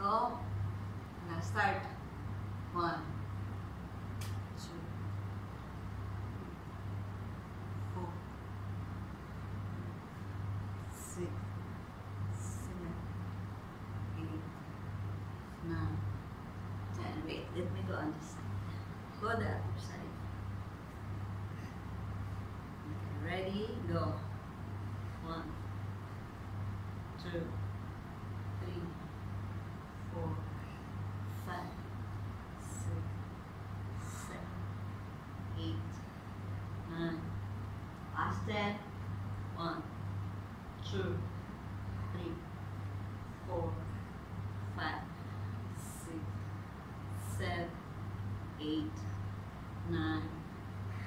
Go. Now start. One, two, four, six, seven, eight, nine, ten. Wait, let me go on this side. Go the other side. Okay, ready? Go. One, two, three, four, five, six, seven, eight, nine. Last ten. One, two, three, four, five, six, seven, eight, nine,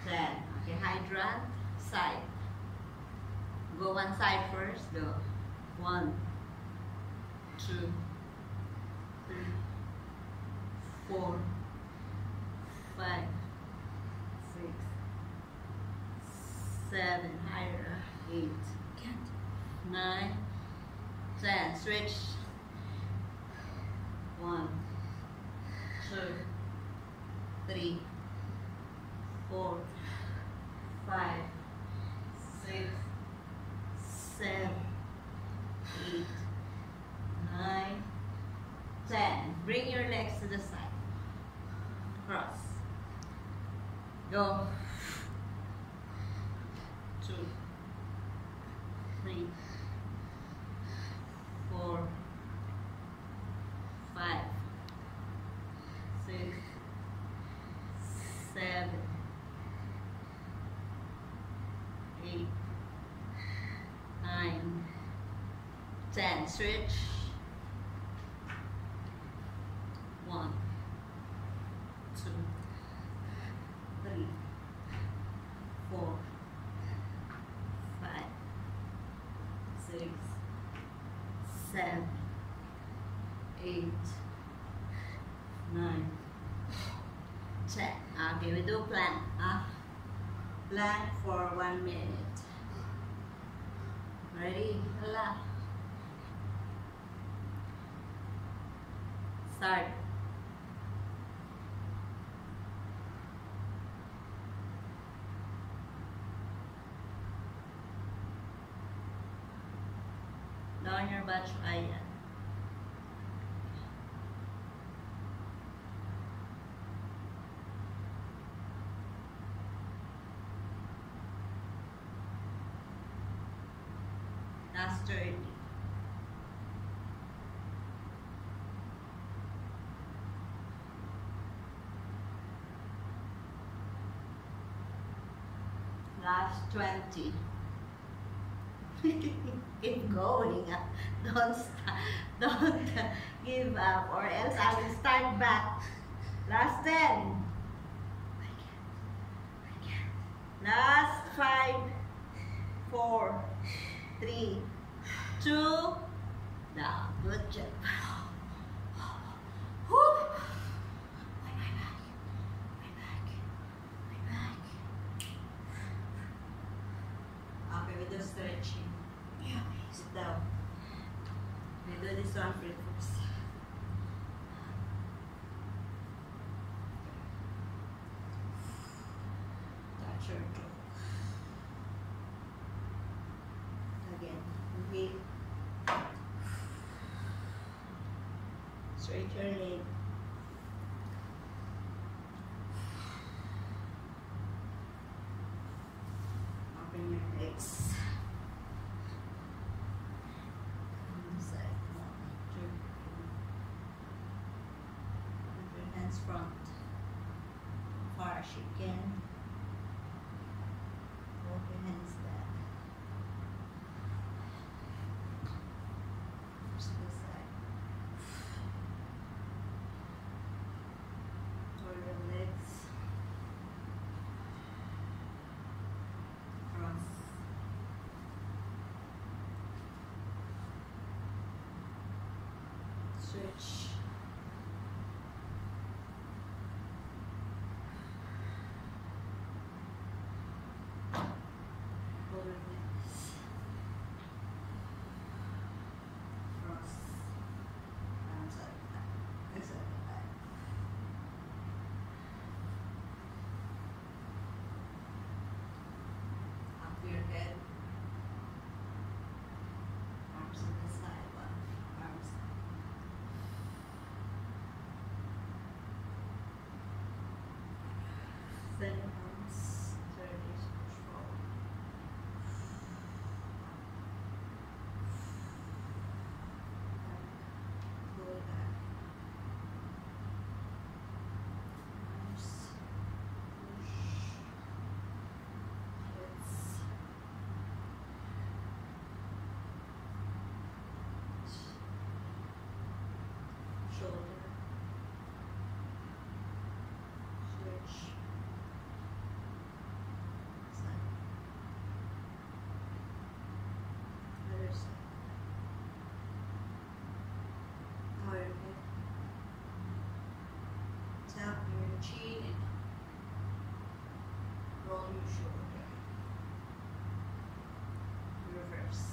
ten. Okay, hydrant side. Go one side first. Go. One, two, three, four, five, six, seven, higher, eight, nine, ten. Switch. One, two, three, four, five, six, seven, eight, nine, ten. Bring side. Cross. Go. Two, three, four, five, six, seven, eight, nine, ten. Switch. One, two, three, four, five, six, seven, eight, nine, ten. Okay, we do plank. Uh, plank for one minute. Ready? Hala. Start. Butt, ayan. Last 30. Last 20. Keep going. Don't stop. Don't give up or else I will start back. Last 10. Last 5. 4. Three, two, now, good job. Whew. My back, my back, my back. Okay, we do stretching. Yeah, sit down. We do this one first. Touch. Again. Straight your leg. front far as you can. walk your hands back. To the side. Or your legs. Cross stretch. then. And um, roll your shoulder. Reverse.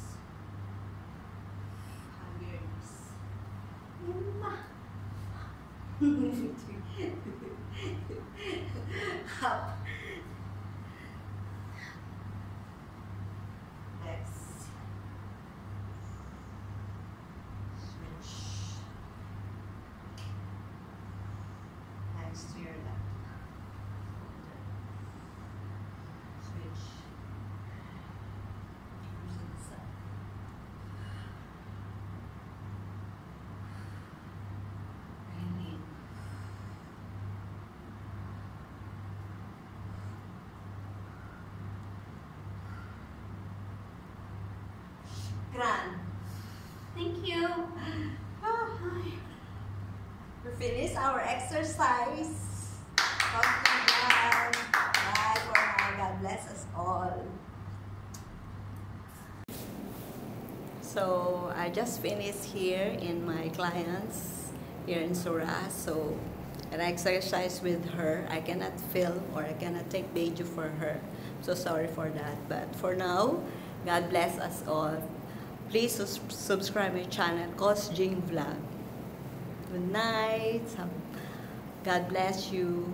Hug your knees. Up. Legs. Switch. Hands to your left. Switch. Arms to the side. And in. Gran. Thank you. Oh, we finished our exercise. Now. God bless us all. So I just finished here in my clients here in Surah. So an exercise with her. I cannot film or I cannot take video for her. So sorry for that. But for now, God bless us all. Please subscribe my channel, Cos Jing Vlog. Good night. God bless you.